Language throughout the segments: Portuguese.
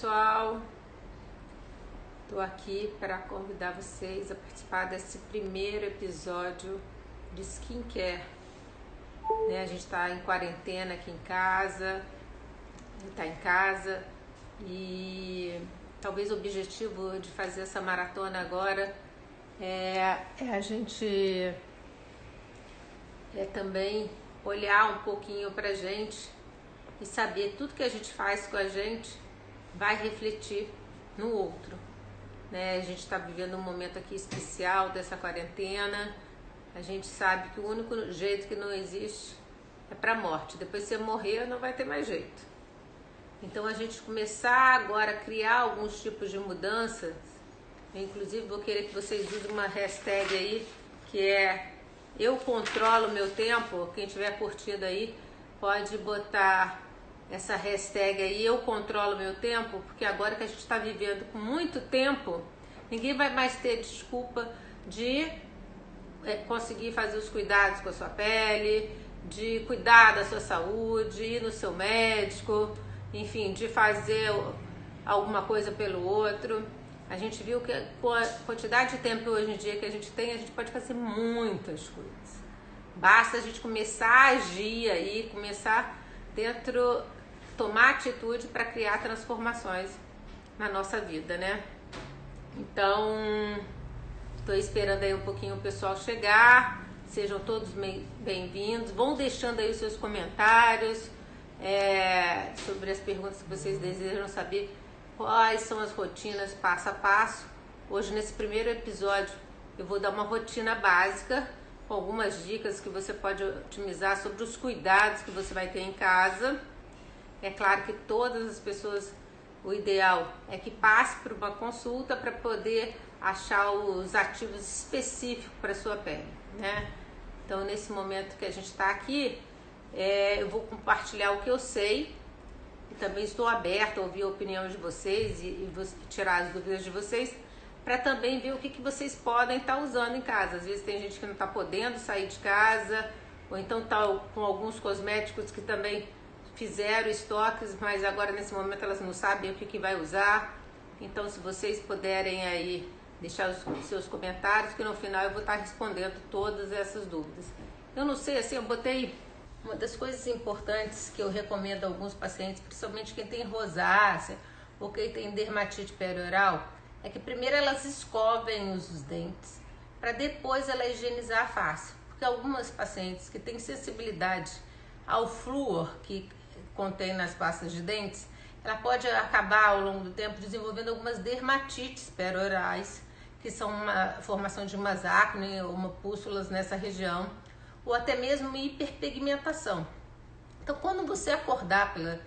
pessoal, estou aqui para convidar vocês a participar desse primeiro episódio de skincare. Né? A gente está em quarentena aqui em casa, está em casa e talvez o objetivo de fazer essa maratona agora é, é a gente é também olhar um pouquinho para gente e saber tudo que a gente faz com a gente vai refletir no outro. Né? A gente está vivendo um momento aqui especial dessa quarentena. A gente sabe que o único jeito que não existe é para a morte. Depois você morrer, não vai ter mais jeito. Então a gente começar agora a criar alguns tipos de mudanças. Eu, inclusive vou querer que vocês usem uma hashtag aí que é eu controlo meu tempo. Quem tiver curtido aí pode botar essa hashtag aí, eu controlo meu tempo, porque agora que a gente está vivendo com muito tempo, ninguém vai mais ter desculpa de é, conseguir fazer os cuidados com a sua pele, de cuidar da sua saúde, ir no seu médico, enfim, de fazer alguma coisa pelo outro. A gente viu que com a quantidade de tempo hoje em dia que a gente tem, a gente pode fazer muitas coisas. Basta a gente começar a agir aí, começar dentro tomar atitude para criar transformações na nossa vida, né? Então, estou esperando aí um pouquinho o pessoal chegar. Sejam todos bem-vindos. Vão deixando aí os seus comentários é, sobre as perguntas que vocês desejam saber. Quais são as rotinas passo a passo? Hoje, nesse primeiro episódio, eu vou dar uma rotina básica com algumas dicas que você pode otimizar sobre os cuidados que você vai ter em casa é claro que todas as pessoas, o ideal é que passe por uma consulta para poder achar os ativos específicos para sua pele, né? Então, nesse momento que a gente está aqui, é, eu vou compartilhar o que eu sei e também estou aberta a ouvir a opinião de vocês e, e tirar as dúvidas de vocês para também ver o que, que vocês podem estar tá usando em casa. Às vezes tem gente que não está podendo sair de casa ou então está com alguns cosméticos que também fizeram estoques, mas agora nesse momento elas não sabem o que, que vai usar. Então, se vocês puderem aí deixar os seus comentários, que no final eu vou estar respondendo todas essas dúvidas. Eu não sei, assim, eu botei uma das coisas importantes que eu recomendo a alguns pacientes, principalmente quem tem rosácea ou quem tem dermatite perioral, é que primeiro elas escovem os dentes para depois ela higienizar a face. Porque algumas pacientes que têm sensibilidade ao flúor, que contém nas pastas de dentes, ela pode acabar ao longo do tempo desenvolvendo algumas dermatites periorais, que são uma formação de umas acne ou uma pústulas nessa região, ou até mesmo hiperpigmentação. Então, quando você acordar pela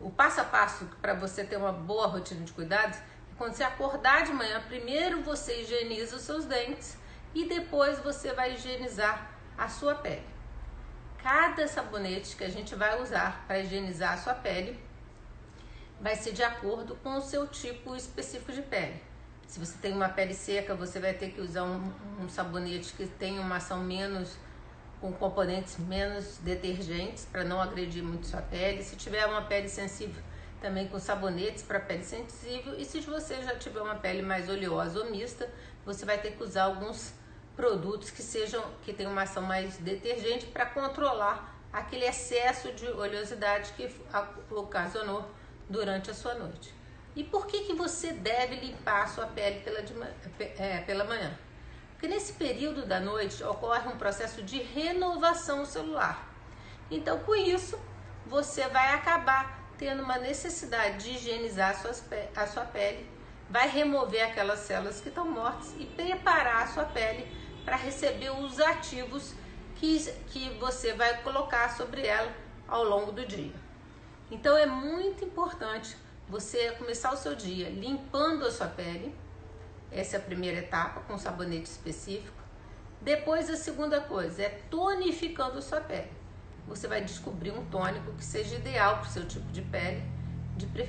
o passo a passo para você ter uma boa rotina de cuidados, é quando você acordar de manhã, primeiro você higieniza os seus dentes e depois você vai higienizar a sua pele. Cada sabonete que a gente vai usar para higienizar a sua pele vai ser de acordo com o seu tipo específico de pele. Se você tem uma pele seca, você vai ter que usar um, um sabonete que tenha uma ação menos com componentes menos detergentes para não agredir muito sua pele. Se tiver uma pele sensível, também com sabonetes para pele sensível. E se você já tiver uma pele mais oleosa ou mista, você vai ter que usar alguns produtos que sejam que tenham uma ação mais detergente para controlar aquele excesso de oleosidade que ocasionou durante a sua noite. E por que, que você deve limpar a sua pele pela, é, pela manhã? Porque nesse período da noite ocorre um processo de renovação celular. Então, com isso, você vai acabar tendo uma necessidade de higienizar sua, a sua pele, vai remover aquelas células que estão mortas e preparar a sua pele para receber os ativos que, que você vai colocar sobre ela ao longo do dia. Então é muito importante você começar o seu dia limpando a sua pele. Essa é a primeira etapa com sabonete específico. Depois a segunda coisa é tonificando a sua pele. Você vai descobrir um tônico que seja ideal para o seu tipo de pele.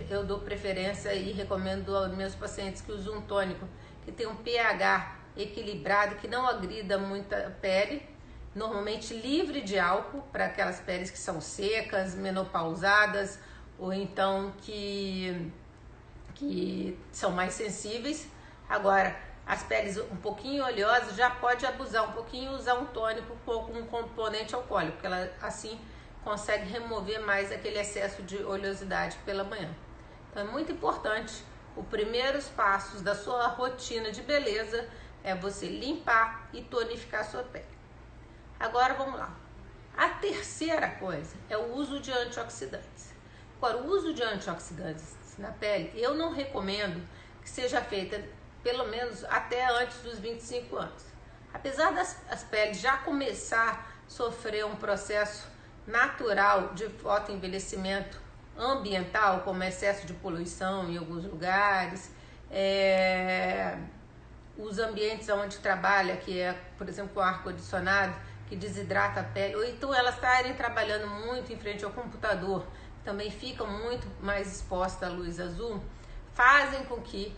eu dou preferência e recomendo aos meus pacientes que usem um tônico que tem um pH equilibrado, que não agrida muita pele, normalmente livre de álcool para aquelas peles que são secas, menopausadas ou então que que são mais sensíveis. Agora, as peles um pouquinho oleosas já pode abusar um pouquinho usar um tônico com um componente alcoólico, porque ela assim consegue remover mais aquele excesso de oleosidade pela manhã. Então é muito importante os primeiros passos da sua rotina de beleza é você limpar e tonificar sua pele. Agora vamos lá. A terceira coisa é o uso de antioxidantes. Agora, o uso de antioxidantes na pele, eu não recomendo que seja feita pelo menos até antes dos 25 anos. Apesar das as peles já começar a sofrer um processo natural de fotoenvelhecimento ambiental, como excesso de poluição em alguns lugares, é, os ambientes onde trabalha, que é, por exemplo, com ar-condicionado, que desidrata a pele, ou então elas estarem trabalhando muito em frente ao computador, também ficam muito mais expostas à luz azul, fazem com que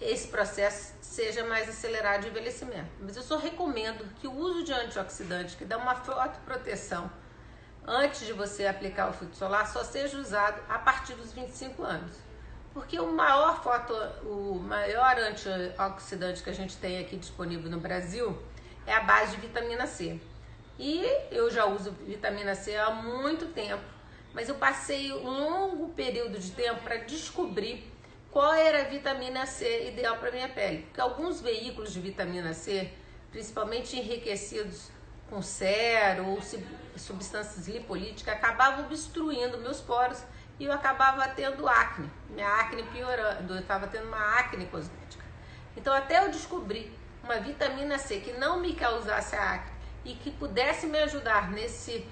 esse processo seja mais acelerado de envelhecimento. Mas eu só recomendo que o uso de antioxidante, que dá uma fotoproteção antes de você aplicar o filtro solar, só seja usado a partir dos 25 anos. Porque o maior foto, o maior antioxidante que a gente tem aqui disponível no Brasil é a base de vitamina C. E eu já uso vitamina C há muito tempo, mas eu passei um longo período de tempo para descobrir qual era a vitamina C ideal para minha pele. Porque alguns veículos de vitamina C, principalmente enriquecidos com cero ou substâncias lipolíticas, acabavam obstruindo meus poros e eu acabava tendo acne. Minha acne piorando, eu estava tendo uma acne cosmética. Então, até eu descobrir uma vitamina C que não me causasse acne e que pudesse me ajudar nesse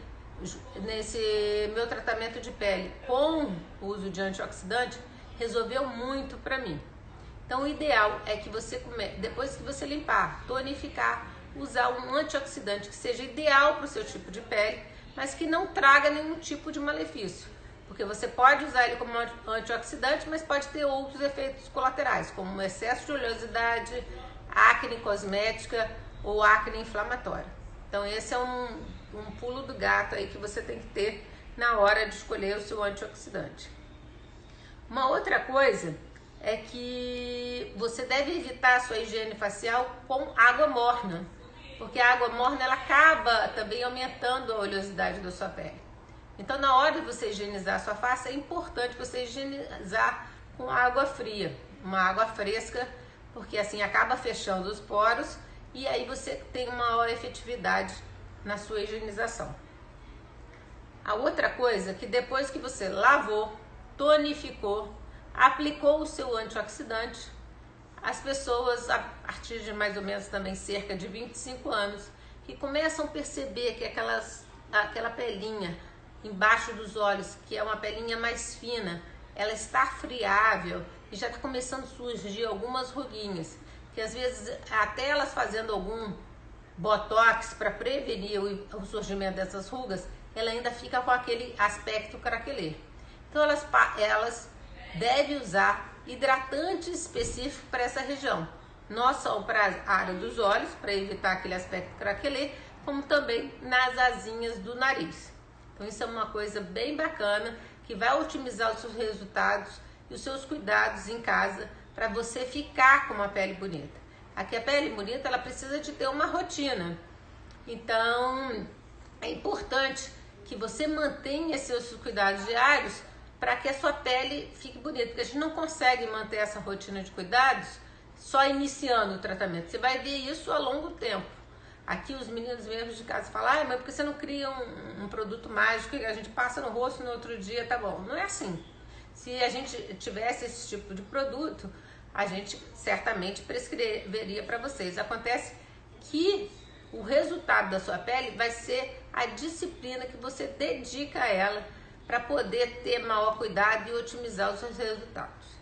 nesse meu tratamento de pele com o uso de antioxidante, resolveu muito para mim. Então, o ideal é que você, depois que você limpar, tonificar, usar um antioxidante que seja ideal para o seu tipo de pele, mas que não traga nenhum tipo de malefício. Porque você pode usar ele como antioxidante, mas pode ter outros efeitos colaterais, como excesso de oleosidade, acne cosmética ou acne inflamatória. Então, esse é um, um pulo do gato aí que você tem que ter na hora de escolher o seu antioxidante. Uma outra coisa é que você deve evitar a sua higiene facial com água morna, porque a água morna ela acaba também aumentando a oleosidade da sua pele. Então, na hora de você higienizar a sua face, é importante você higienizar com água fria, uma água fresca, porque assim acaba fechando os poros e aí você tem uma maior efetividade na sua higienização. A outra coisa que depois que você lavou, tonificou, aplicou o seu antioxidante, as pessoas a partir de mais ou menos também cerca de 25 anos que começam a perceber que aquelas, aquela pelinha embaixo dos olhos, que é uma pelinha mais fina, ela está friável e já está começando a surgir algumas ruguinhas, que às vezes até elas fazendo algum botox para prevenir o, surgimento dessas rugas, ela ainda fica com aquele aspecto craquelê. Então elas, elas devem usar hidratante específico para essa região. Não só para a área dos olhos, para evitar aquele aspecto craquelê, como também nas asinhas do nariz. Então isso é uma coisa bem bacana que vai otimizar os seus resultados e os seus cuidados em casa para você ficar com uma pele bonita. Aqui a pele bonita ela precisa de ter uma rotina. Então é importante que você mantenha seus cuidados diários para que a sua pele fique bonita, porque a gente não consegue manter essa rotina de cuidados só iniciando o tratamento. Você vai ver isso a longo tempo. Aqui os meninos mesmo de casa falam, ah, mas por que você não cria um, um produto mágico que a gente passa no rosto no outro dia, tá bom. Não é assim. Se a gente tivesse esse tipo de produto, a gente certamente prescreveria para vocês. Acontece que o resultado da sua pele vai ser a disciplina que você dedica a ela para poder ter maior cuidado e otimizar os seus resultados.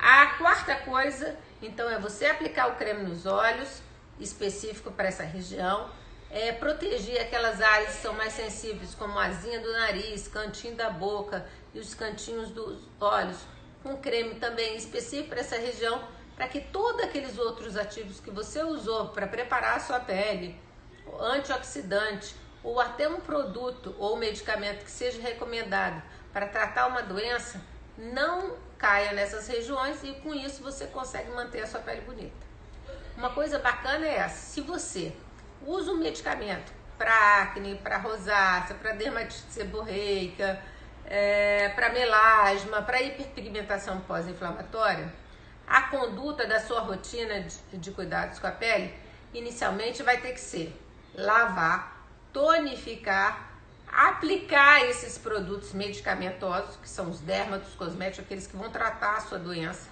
A quarta coisa, então, é você aplicar o creme nos olhos, específico para essa região, é proteger aquelas áreas que são mais sensíveis, como a asinha do nariz, cantinho da boca e os cantinhos dos olhos, com creme também específico para essa região, para que todos aqueles outros ativos que você usou para preparar a sua pele, antioxidante, ou até um produto ou medicamento que seja recomendado para tratar uma doença, não caia nessas regiões e com isso você consegue manter a sua pele bonita. Uma coisa bacana é essa, se você usa um medicamento para acne, para rosácea, para dermatite seborreica, é, para melasma, para hiperpigmentação pós-inflamatória, a conduta da sua rotina de, de cuidados com a pele inicialmente vai ter que ser lavar, tonificar, aplicar esses produtos medicamentosos, que são os dermatos cosméticos, aqueles que vão tratar a sua doença,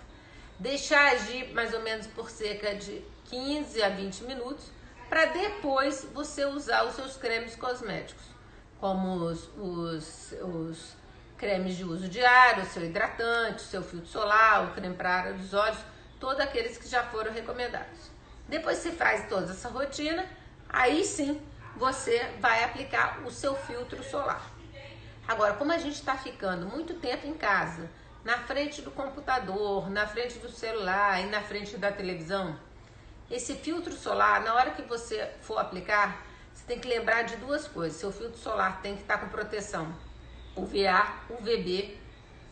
deixar agir mais ou menos por cerca de 15 a 20 minutos, para depois você usar os seus cremes cosméticos, como os, os, os cremes de uso diário, o seu hidratante, o seu filtro solar, o creme para área dos olhos, todos aqueles que já foram recomendados. Depois você faz toda essa rotina, aí sim você vai aplicar o seu filtro solar. Agora, como a gente está ficando muito tempo em casa, na frente do computador, na frente do celular e na frente da televisão, esse filtro solar, na hora que você for aplicar, você tem que lembrar de duas coisas. Seu filtro solar tem que estar com proteção UVA, UVB.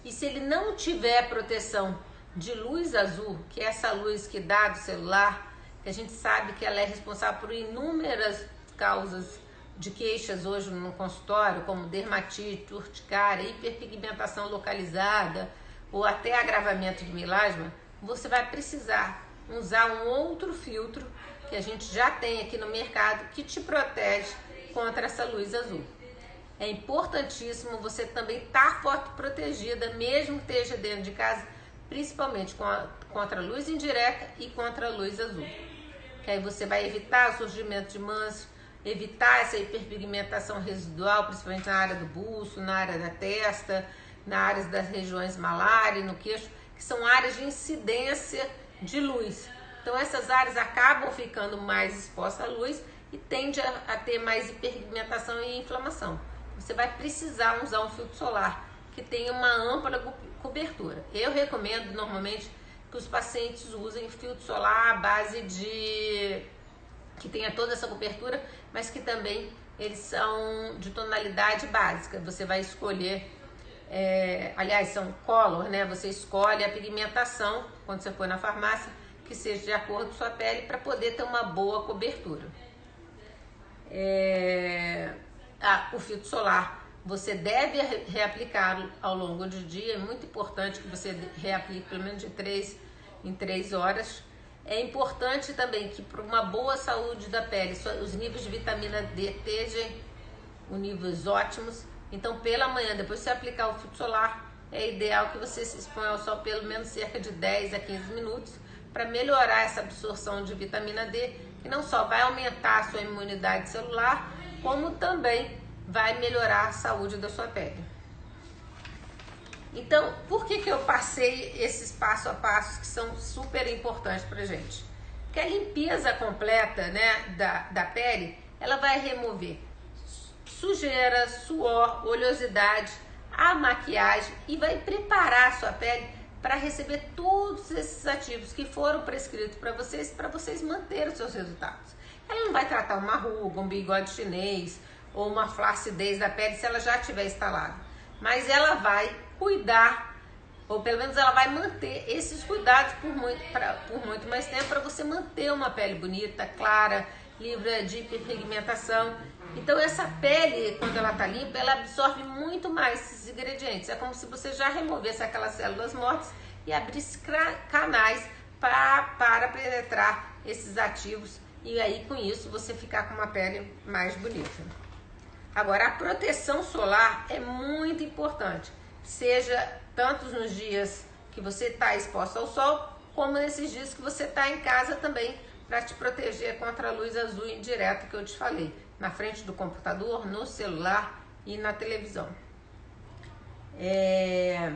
E se ele não tiver proteção de luz azul, que é essa luz que dá do celular, que a gente sabe que ela é responsável por inúmeras causas de queixas hoje no consultório, como dermatite, urticária, hiperpigmentação localizada ou até agravamento de melasma, você vai precisar usar um outro filtro que a gente já tem aqui no mercado que te protege contra essa luz azul. É importantíssimo você também estar tá foto protegida, mesmo que esteja dentro de casa, principalmente contra a luz indireta e contra a luz azul. Que aí você vai evitar o surgimento de manchas, evitar essa hiperpigmentação residual, principalmente na área do busto, na área da testa, na área das regiões malar e no queixo, que são áreas de incidência de luz. Então essas áreas acabam ficando mais expostas à luz e tende a, a ter mais hiperpigmentação e inflamação. Você vai precisar usar um filtro solar que tenha uma ampla cobertura. Eu recomendo normalmente que os pacientes usem filtro solar à base de que tenha toda essa cobertura, mas que também eles são de tonalidade básica. Você vai escolher, é, aliás, são color, né? Você escolhe a pigmentação quando você for na farmácia que seja de acordo com sua pele para poder ter uma boa cobertura. É, ah, o filtro solar você deve reaplicá-lo ao longo do dia. É muito importante que você reaplique pelo menos de 3 em 3 horas. É importante também que para uma boa saúde da pele, os níveis de vitamina D estejam os níveis ótimos. Então, pela manhã, depois de você aplicar o filtro solar, é ideal que você se exponha ao sol pelo menos cerca de 10 a 15 minutos para melhorar essa absorção de vitamina D, que não só vai aumentar a sua imunidade celular, como também vai melhorar a saúde da sua pele. Então, por que, que eu passei esses passo a passo que são super importantes para gente? Que a limpeza completa né, da, da pele, ela vai remover sujeira, suor, oleosidade, a maquiagem e vai preparar a sua pele para receber todos esses ativos que foram prescritos para vocês, para vocês manterem os seus resultados. Ela não vai tratar uma ruga, um bigode chinês ou uma flacidez da pele se ela já tiver instalada, mas ela vai cuidar, ou pelo menos ela vai manter esses cuidados por muito, pra, por muito mais tempo para você manter uma pele bonita, clara, livre de hiperpigmentação. Então essa pele, quando ela está limpa, ela absorve muito mais esses ingredientes. É como se você já removesse aquelas células mortas e abrisse canais pra, para penetrar esses ativos e aí com isso você ficar com uma pele mais bonita. Agora a proteção solar é muito importante seja tanto nos dias que você está exposto ao sol, como nesses dias que você está em casa também, para te proteger contra a luz azul indireta que eu te falei, na frente do computador, no celular e na televisão. É,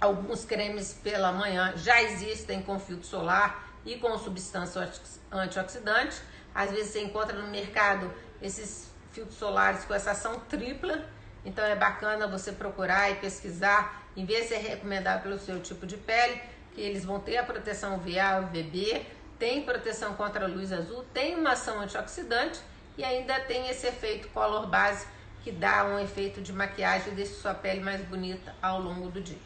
alguns cremes pela manhã já existem com filtro solar e com substância antioxidante. Às vezes você encontra no mercado esses filtros solares com essa ação tripla então é bacana você procurar e pesquisar, em vez de ser recomendado pelo seu tipo de pele, que eles vão ter a proteção UVA, UVB, tem proteção contra a luz azul, tem uma ação antioxidante e ainda tem esse efeito color base que dá um efeito de maquiagem e deixa sua pele mais bonita ao longo do dia.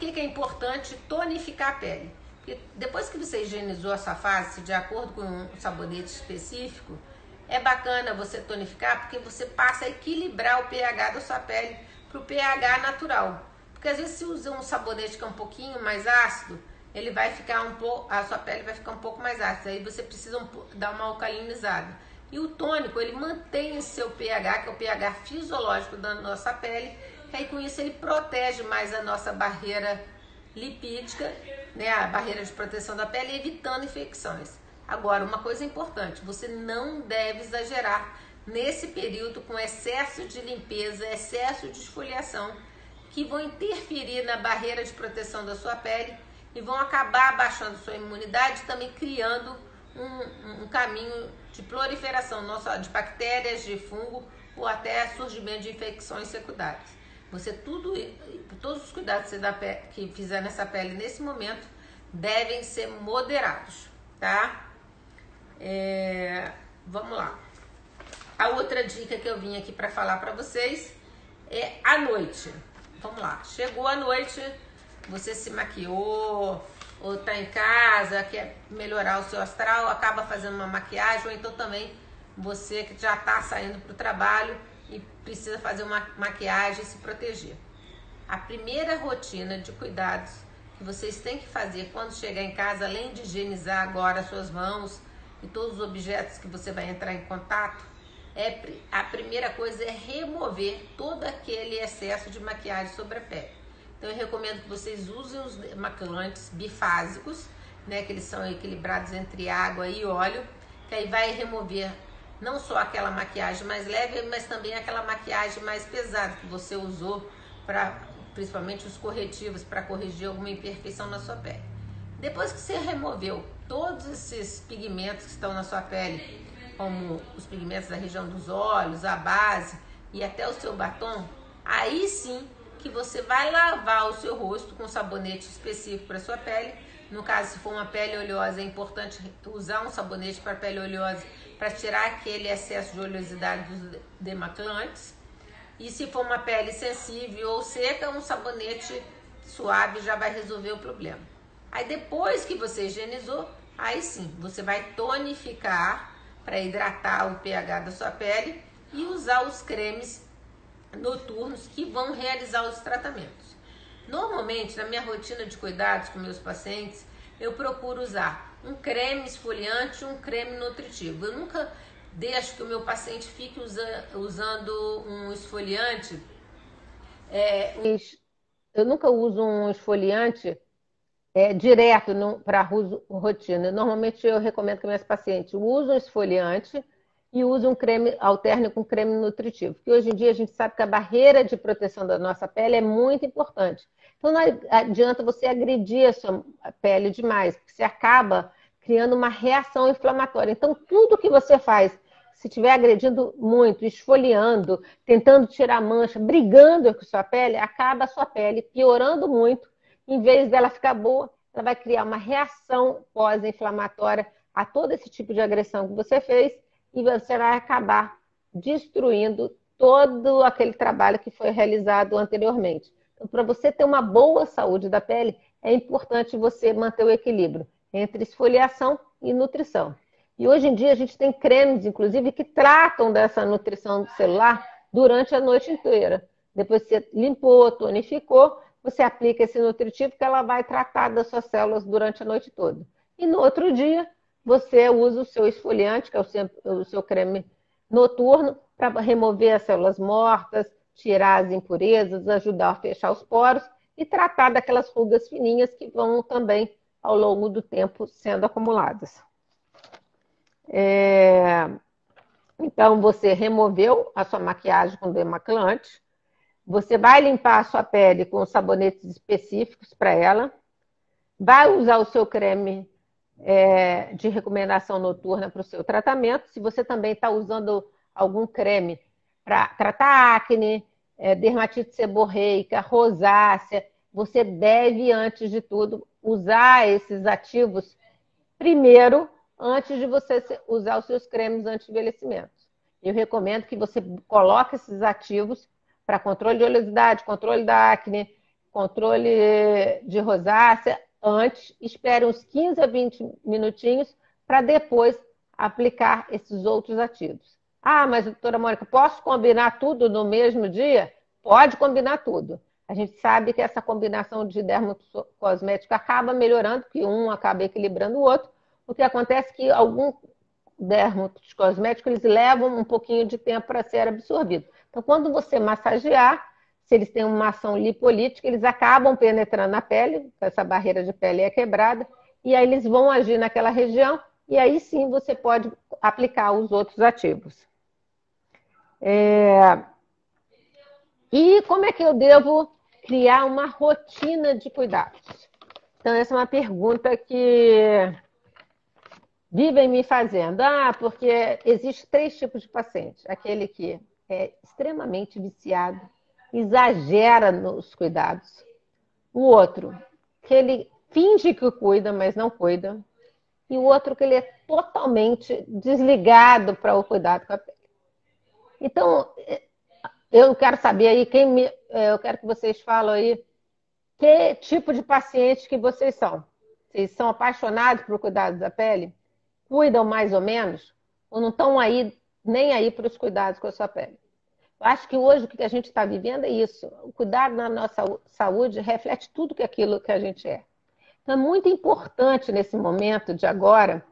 Por que é importante tonificar a pele? Porque depois que você higienizou a sua face de acordo com um sabonete específico, é bacana você tonificar porque você passa a equilibrar o pH da sua pele para o pH natural. Porque às vezes se usa um sabonete que é um pouquinho mais ácido, ele vai ficar um pouco, a sua pele vai ficar um pouco mais ácida. Aí você precisa um, dar uma alcalinizada. E o tônico, ele mantém esse seu pH, que é o pH fisiológico da nossa pele, e aí com isso ele protege mais a nossa barreira lipídica, né, a barreira de proteção da pele, evitando infecções. Agora, uma coisa importante, você não deve exagerar nesse período com excesso de limpeza, excesso de esfoliação, que vão interferir na barreira de proteção da sua pele e vão acabar abaixando sua imunidade, também criando um, um caminho de proliferação não só de bactérias, de fungo ou até surgimento de infecções secundárias. Você tudo, todos os cuidados que fizer nessa pele nesse momento devem ser moderados, tá? É, vamos lá. A outra dica que eu vim aqui para falar para vocês é a noite. Vamos lá. Chegou a noite, você se maquiou, ou tá em casa, quer melhorar o seu astral, acaba fazendo uma maquiagem, ou então também você que já está saindo para o trabalho e precisa fazer uma maquiagem e se proteger. A primeira rotina de cuidados que vocês têm que fazer quando chegar em casa, além de higienizar agora suas mãos e todos os objetos que você vai entrar em contato, é a primeira coisa é remover todo aquele excesso de maquiagem sobre a pele. Então eu recomendo que vocês usem os maquilantes bifásicos, né, que eles são equilibrados entre água e óleo, que aí vai remover não só aquela maquiagem mais leve, mas também aquela maquiagem mais pesada que você usou para principalmente os corretivos para corrigir alguma imperfeição na sua pele. Depois que você removeu todos esses pigmentos que estão na sua pele, como os pigmentos da região dos olhos, a base e até o seu batom, aí sim que você vai lavar o seu rosto com sabonete específico para sua pele. No caso, se for uma pele oleosa, é importante usar um sabonete para pele oleosa para tirar aquele excesso de oleosidade dos demaqulantes. E se for uma pele sensível ou seca, um sabonete suave já vai resolver o problema. Aí depois que você higienizou, aí sim, você vai tonificar para hidratar o pH da sua pele e usar os cremes noturnos que vão realizar os tratamentos. Normalmente, na minha rotina de cuidados com meus pacientes, eu procuro usar um creme esfoliante e um creme nutritivo. Eu nunca deixo que o meu paciente fique usa, usando um esfoliante. É, eu nunca uso um esfoliante é, direto para rotina. Normalmente eu recomendo que meus pacientes usem um esfoliante e usem um creme, alterne com creme nutritivo. Porque hoje em dia a gente sabe que a barreira de proteção da nossa pele é muito importante. Então não adianta você agredir a sua pele demais, porque você acaba criando uma reação inflamatória. Então, tudo que você faz, se estiver agredindo muito, esfoliando, tentando tirar mancha, brigando com sua pele, acaba a sua pele piorando muito. Em vez dela ficar boa, ela vai criar uma reação pós-inflamatória a todo esse tipo de agressão que você fez e você vai acabar destruindo todo aquele trabalho que foi realizado anteriormente. Então, para você ter uma boa saúde da pele, é importante você manter o equilíbrio entre esfoliação e nutrição. E hoje em dia a gente tem cremes, inclusive, que tratam dessa nutrição celular durante a noite inteira. Depois que você limpou, tonificou, você aplica esse nutritivo que ela vai tratar das suas células durante a noite toda. E no outro dia, você usa o seu esfoliante, que é o seu, o seu creme noturno, para remover as células mortas, tirar as impurezas, ajudar a fechar os poros e tratar daquelas rugas fininhas que vão também, ao longo do tempo, sendo acumuladas. É... Então, você removeu a sua maquiagem com demaquilante, você vai limpar a sua pele com sabonetes específicos para ela, vai usar o seu creme é, de recomendação noturna para o seu tratamento. Se você também está usando algum creme para tratar acne, é, dermatite seborreica, rosácea, você deve, antes de tudo, usar esses ativos primeiro, antes de você usar os seus cremes anti-envelhecimento. Eu recomendo que você coloque esses ativos para controle de oleosidade, controle da acne, controle de rosácea antes, espere uns 15 a 20 minutinhos para depois aplicar esses outros ativos. Ah, mas doutora Mônica, posso combinar tudo no mesmo dia? Pode combinar tudo. A gente sabe que essa combinação de dermocosmético acaba melhorando, que um acaba equilibrando o outro. O que acontece é que alguns dermocosméticos eles levam um pouquinho de tempo para ser absorvido. Então, quando você massagear, se eles têm uma ação lipolítica, eles acabam penetrando na pele, essa barreira de pele é quebrada, e aí eles vão agir naquela região, e aí sim você pode aplicar os outros ativos. É... E como é que eu devo criar uma rotina de cuidados? Então, essa é uma pergunta que vivem me fazendo. Ah, porque existe três tipos de paciente. Aquele que é extremamente viciado, exagera nos cuidados. O outro, que ele finge que cuida, mas não cuida. E o outro, que ele é totalmente desligado para o cuidado com a pele. Então, eu quero saber aí, quem me, é, eu quero que vocês falem aí, que tipo de paciente que vocês são? Vocês são apaixonados por cuidados da pele? Cuidam mais ou menos? Ou não estão aí, nem aí para os cuidados com a sua pele? Eu acho que hoje o que a gente está vivendo é isso. O cuidado da nossa saúde reflete tudo que aquilo que a gente é. Então é muito importante nesse momento de agora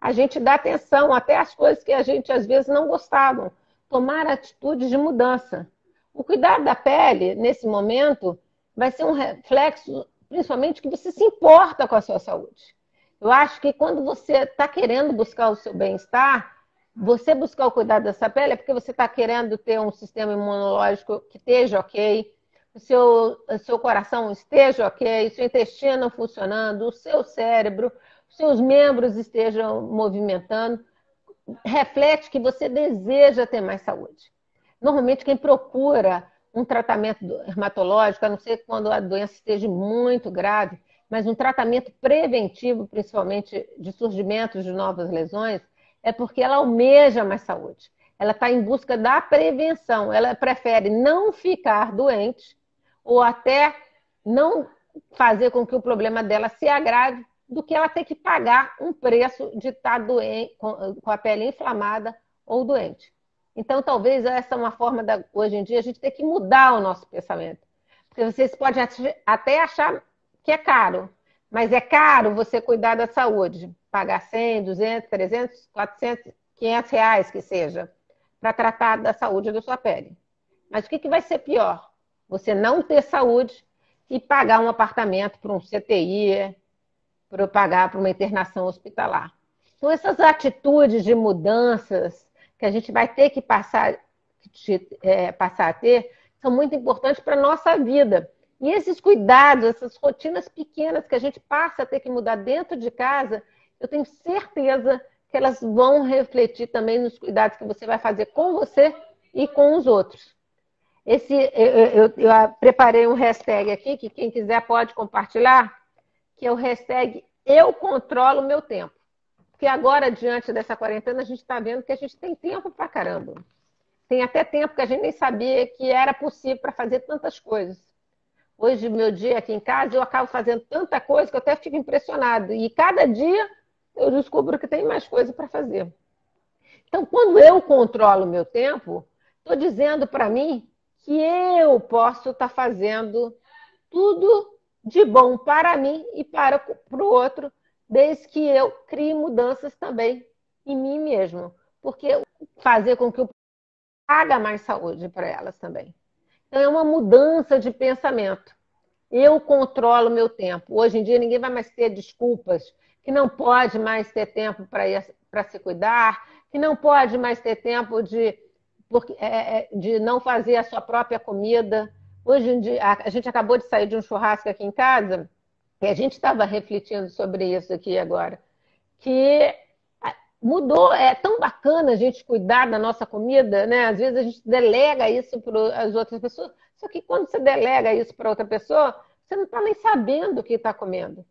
a gente dar atenção até às coisas que a gente às vezes não gostava, tomar atitudes de mudança. O cuidado da pele nesse momento vai ser um reflexo, principalmente que você se importa com a sua saúde. Eu acho que quando você está querendo buscar o seu bem-estar, você buscar o cuidado dessa pele é porque você está querendo ter um sistema imunológico que esteja ok, o seu, seu coração esteja ok, seu intestino funcionando, o seu cérebro, seus membros estejam movimentando. Reflete que você deseja ter mais saúde. Normalmente, quem procura um tratamento dermatológico, a não ser quando a doença esteja muito grave, mas um tratamento preventivo, principalmente de surgimento de novas lesões, é porque ela almeja mais saúde. Ela está em busca da prevenção. Ela prefere não ficar doente ou até não fazer com que o problema dela se agrave do que ela ter que pagar um preço de estar tá doente, com a pele inflamada ou doente. Então, talvez essa é uma forma, da, hoje em dia, a gente ter que mudar o nosso pensamento. Porque vocês podem até achar que é caro, mas é caro você cuidar da saúde pagar 100, 200, 300, 400, 500 reais que seja, para tratar da saúde da sua pele. Mas o que, que vai ser pior? Você não ter saúde e pagar um apartamento para um CTI, para pagar para uma internação hospitalar. Então, essas atitudes de mudanças que a gente vai ter que passar, é, passar a ter são muito importantes para a nossa vida. E esses cuidados, essas rotinas pequenas que a gente passa a ter que mudar dentro de casa, eu tenho certeza que elas vão refletir também nos cuidados que você vai fazer com você e com os outros. Esse, eu, eu, eu preparei um hashtag aqui que quem quiser pode compartilhar, que é o hashtag Eu Controlo Meu Tempo. Porque agora, diante dessa quarentena, a gente está vendo que a gente tem tempo para caramba. Tem até tempo que a gente nem sabia que era possível para fazer tantas coisas. Hoje, meu dia aqui em casa, eu acabo fazendo tanta coisa que eu até fico impressionado. E cada dia eu descubro que tem mais coisa para fazer. Então, quando eu controlo o meu tempo, estou dizendo para mim que eu posso estar tá fazendo tudo de bom para mim e para o outro, desde que eu crie mudanças também em mim mesmo. Porque fazer com que eu traga mais saúde para elas também. Então, é uma mudança de pensamento. Eu controlo meu tempo. Hoje em dia, ninguém vai mais ter desculpas que não pode mais ter tempo para se cuidar, que não pode mais ter tempo de, porque, é, é, de não fazer a sua própria comida. Hoje em dia, a, a gente acabou de sair de um churrasco aqui em casa, e a gente estava refletindo sobre isso aqui agora, que mudou, é tão bacana a gente cuidar da nossa comida, né? Às vezes a gente delega isso para as outras pessoas, só que quando você delega isso para outra pessoa, você não está nem sabendo o que está comendo.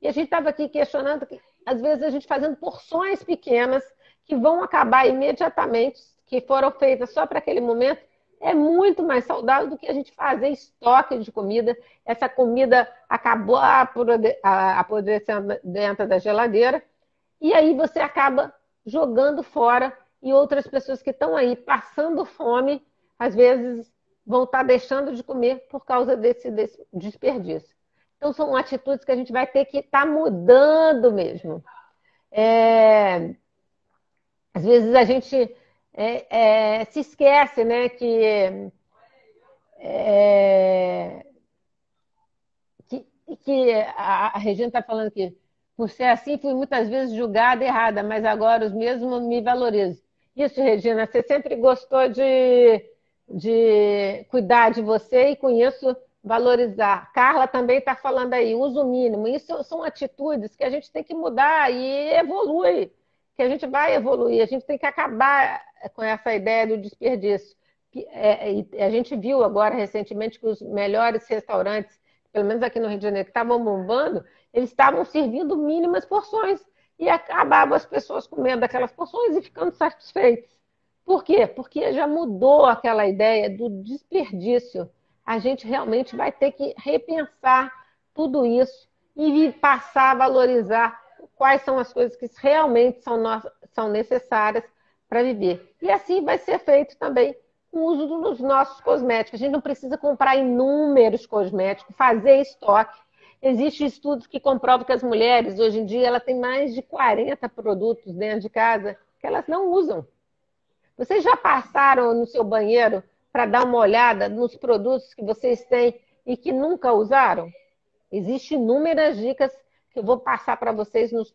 E a gente estava aqui questionando que, às vezes, a gente fazendo porções pequenas que vão acabar imediatamente, que foram feitas só para aquele momento, é muito mais saudável do que a gente fazer estoque de comida. Essa comida acabou apodrecendo dentro da geladeira e aí você acaba jogando fora e outras pessoas que estão aí passando fome, às vezes vão estar deixando de comer por causa desse, desse desperdício. Então, são atitudes que a gente vai ter que estar tá mudando mesmo. É... Às vezes a gente é, é, se esquece né, que, é, que, que, a, Regina está falando que por ser assim fui muitas vezes julgada errada, mas agora os mesmos me valorizam. Isso, Regina, você sempre gostou de, de cuidar de você e com isso valorizar. Carla também está falando aí, uso mínimo. Isso são atitudes que a gente tem que mudar e evolui, que a gente vai evoluir. A gente tem que acabar com essa ideia do desperdício. É, a gente viu agora recentemente que os melhores restaurantes, pelo menos aqui no Rio de Janeiro, que estavam bombando, eles estavam servindo mínimas porções e acabavam as pessoas comendo aquelas porções e ficando satisfeitas. Por quê? Porque já mudou aquela ideia do desperdício. A gente realmente vai ter que repensar tudo isso e passar a valorizar quais são as coisas que realmente são, são necessárias para viver. E assim vai ser feito também o uso dos nossos cosméticos. A gente não precisa comprar inúmeros cosméticos, fazer estoque. Existem estudos que comprovam que as mulheres, hoje em dia, ela tem mais de 40 produtos dentro de casa que elas não usam. Vocês já passaram no seu banheiro para dar uma olhada nos produtos que vocês têm e que nunca usaram? Existem inúmeras dicas que eu vou passar para vocês nos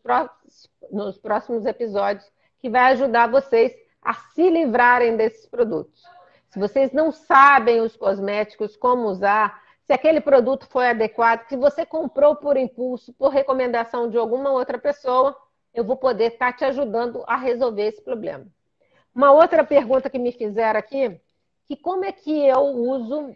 nos próximos episódios, que vai ajudar vocês a se livrarem desses produtos. Se vocês não sabem os cosméticos, como usar, se aquele produto foi adequado, se você comprou por impulso, por recomendação de alguma outra pessoa, eu vou poder estar tá te ajudando a resolver esse problema. Uma outra pergunta que me fizeram aqui, que como é que eu uso,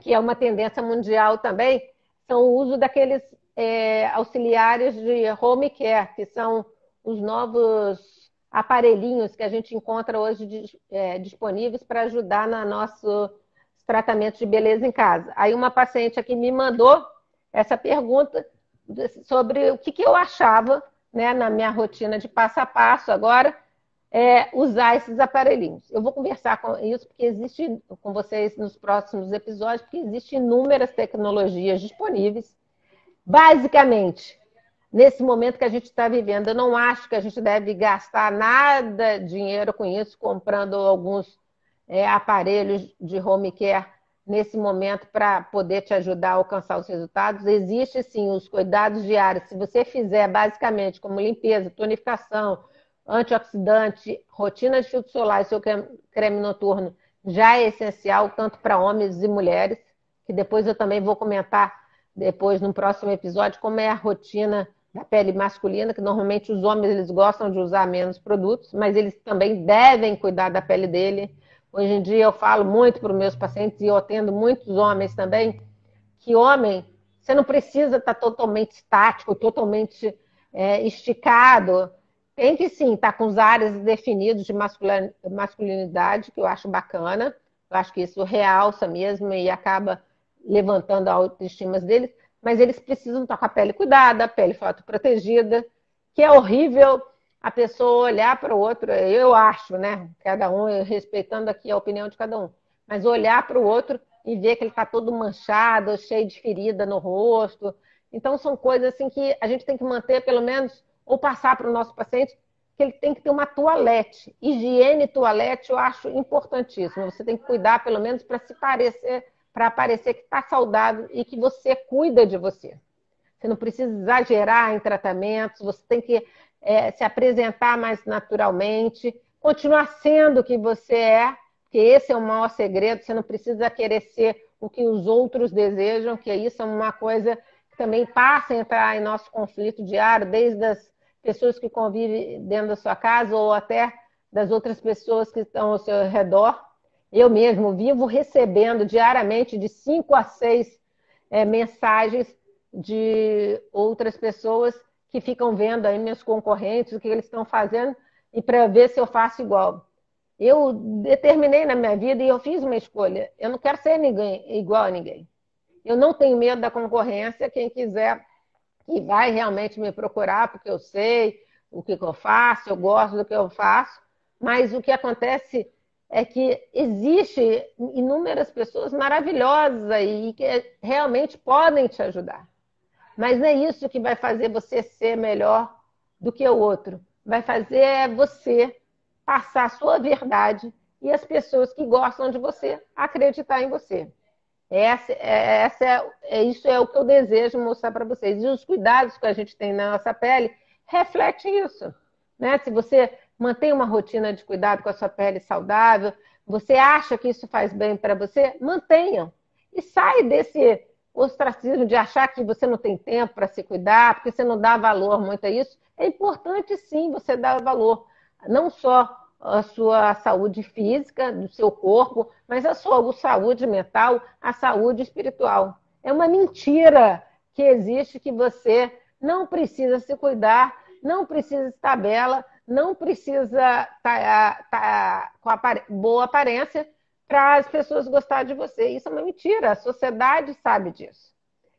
que é uma tendência mundial também, são o uso daqueles é, auxiliares de home care, que são os novos aparelhinhos que a gente encontra hoje é, disponíveis para ajudar no nosso tratamento de beleza em casa. Aí uma paciente aqui me mandou essa pergunta sobre o que, que eu achava né, na minha rotina de passo a passo agora é, usar esses aparelhinhos. Eu vou conversar com isso porque existe com vocês nos próximos episódios, porque existem inúmeras tecnologias disponíveis. Basicamente, nesse momento que a gente está vivendo, eu não acho que a gente deve gastar nada dinheiro com isso, comprando alguns é, aparelhos de home care nesse momento para poder te ajudar a alcançar os resultados. Existe sim os cuidados diários. Se você fizer basicamente como limpeza, tonificação, antioxidante, rotina de filtro solar e seu creme noturno já é essencial, tanto para homens e mulheres, que depois eu também vou comentar depois no próximo episódio como é a rotina da pele masculina, que normalmente os homens eles gostam de usar menos produtos, mas eles também devem cuidar da pele dele. Hoje em dia eu falo muito para os meus pacientes e eu atendo muitos homens também, que homem, você não precisa estar totalmente estático, totalmente é, esticado, tem que sim estar tá com os áreas definidos de masculinidade, que eu acho bacana. Eu acho que isso realça mesmo e acaba levantando a autoestima deles. Mas eles precisam estar com a pele cuidada, a pele fotoprotegida, que é horrível a pessoa olhar para o outro, eu acho, né? Cada um, respeitando aqui a opinião de cada um. Mas olhar para o outro e ver que ele está todo manchado, cheio de ferida no rosto. Então, são coisas assim que a gente tem que manter, pelo menos, ou passar para o nosso paciente que ele tem que ter uma toalete. Higiene toalete eu acho importantíssimo. Você tem que cuidar, pelo menos, para se parecer, para parecer que está saudável e que você cuida de você. Você não precisa exagerar em tratamentos, você tem que é, se apresentar mais naturalmente, continuar sendo o que você é, porque esse é o maior segredo. Você não precisa querer ser o que os outros desejam, que isso é uma coisa que também passa a entrar em nosso conflito diário, desde as pessoas que convivem dentro da sua casa ou até das outras pessoas que estão ao seu redor. Eu mesmo vivo recebendo diariamente de cinco a seis é, mensagens de outras pessoas que ficam vendo aí meus concorrentes, o que eles estão fazendo, e para ver se eu faço igual. Eu determinei na minha vida e eu fiz uma escolha. Eu não quero ser ninguém igual a ninguém. Eu não tenho medo da concorrência. Quem quiser que vai realmente me procurar, porque eu sei o que, que eu faço, eu gosto do que eu faço. Mas o que acontece é que existe inúmeras pessoas maravilhosas aí que realmente podem te ajudar. Mas é isso que vai fazer você ser melhor do que o outro. Vai fazer você passar a sua verdade e as pessoas que gostam de você acreditar em você. Essa, é, essa é, é, isso é o que eu desejo mostrar para vocês. E os cuidados que a gente tem na nossa pele refletem isso. Né? Se você mantém uma rotina de cuidado com a sua pele saudável, você acha que isso faz bem para você, mantenha. E sai desse ostracismo de achar que você não tem tempo para se cuidar, porque você não dá valor muito a isso. É importante sim você dar valor, não só a sua saúde física, do seu corpo, mas a sua saúde mental, a saúde espiritual. É uma mentira que existe que você não precisa se cuidar, não precisa estar bela, não precisa estar tá, tá com boa aparência para as pessoas gostarem de você. Isso é uma mentira, a sociedade sabe disso.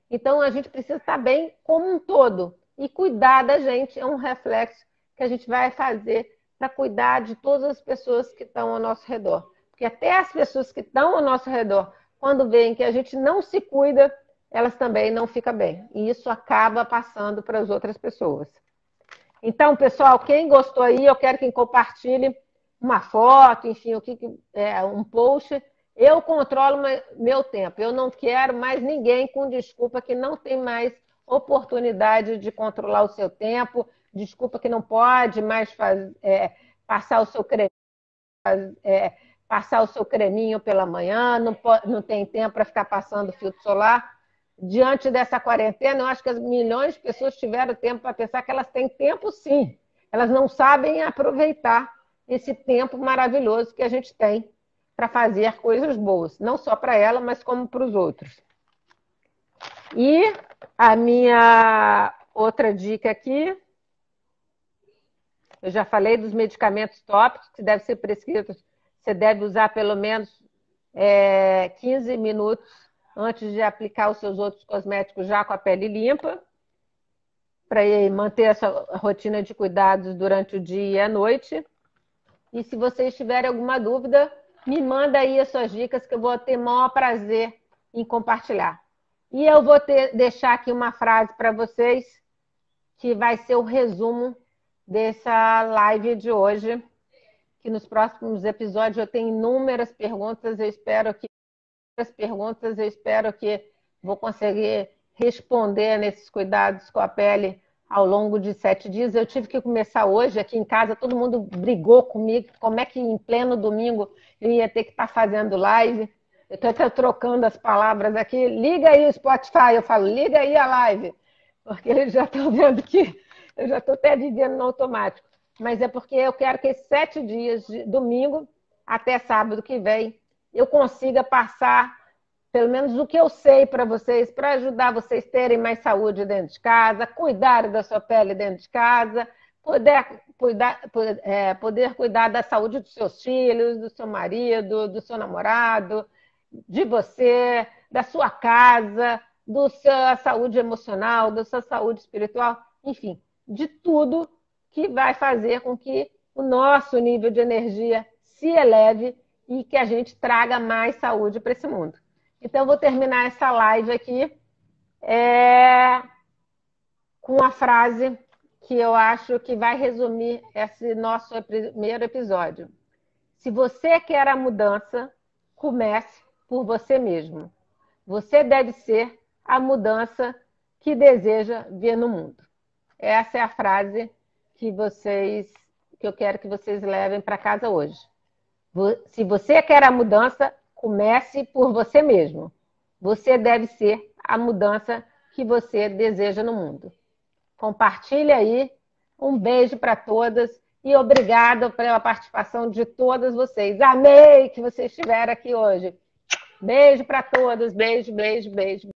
Então a gente precisa estar bem como um todo. E cuidar da gente é um reflexo que a gente vai fazer para cuidar de todas as pessoas que estão ao nosso redor. Porque até as pessoas que estão ao nosso redor, quando veem que a gente não se cuida, elas também não ficam bem. E isso acaba passando para as outras pessoas. Então, pessoal, quem gostou aí, eu quero que compartilhe uma foto, enfim, o que é um post. Eu controlo meu tempo. Eu não quero mais ninguém com desculpa que não tem mais oportunidade de controlar o seu tempo, desculpa que não pode mais faz, é, passar o seu creminho, é, passar o seu creminho pela manhã, não, pode, não tem tempo para ficar passando filtro solar. Diante dessa quarentena, eu acho que as milhões de pessoas tiveram tempo para pensar que elas têm tempo sim. Elas não sabem aproveitar esse tempo maravilhoso que a gente tem para fazer coisas boas, não só para ela, mas como para os outros. E a minha outra dica aqui eu já falei dos medicamentos tópicos que devem ser prescritos. Você deve usar pelo menos é, 15 minutos antes de aplicar os seus outros cosméticos já com a pele limpa, para manter essa rotina de cuidados durante o dia e a noite. E se vocês tiverem alguma dúvida, me manda aí as suas dicas que eu vou ter maior prazer em compartilhar. E eu vou ter, deixar aqui uma frase para vocês que vai ser o resumo dessa live de hoje, que nos próximos episódios eu tenho inúmeras perguntas, eu espero que as perguntas, eu espero que vou conseguir responder nesses cuidados com a pele ao longo de sete dias. Eu tive que começar hoje aqui em casa, todo mundo brigou comigo, como é que em pleno domingo eu ia ter que estar fazendo live. Eu estou até trocando as palavras aqui. Liga aí o Spotify, eu falo, liga aí a live, porque eles já estão vendo que eu já estou até vivendo no automático. Mas é porque eu quero que esses sete dias, de domingo até sábado que vem, eu consiga passar pelo menos o que eu sei para vocês, para ajudar vocês terem mais saúde dentro de casa, cuidar da sua pele dentro de casa, poder cuidar, é, poder cuidar da saúde dos seus filhos, do seu marido, do seu namorado, de você, da sua casa, da sua saúde emocional, da sua saúde espiritual, enfim, de tudo que vai fazer com que o nosso nível de energia se eleve e que a gente traga mais saúde para esse mundo. Então, eu vou terminar essa live aqui é, com a frase que eu acho que vai resumir esse nosso primeiro episódio. Se você quer a mudança, comece por você mesmo. Você deve ser a mudança que deseja ver no mundo. Essa é a frase que vocês que eu quero que vocês levem para casa hoje. Se você quer a mudança, comece por você mesmo. Você deve ser a mudança que você deseja no mundo. Compartilhe aí. Um beijo para todas e obrigada pela participação de todas vocês. Amei que vocês estiveram aqui hoje. Beijo para todas. Beijo, beijo, beijo.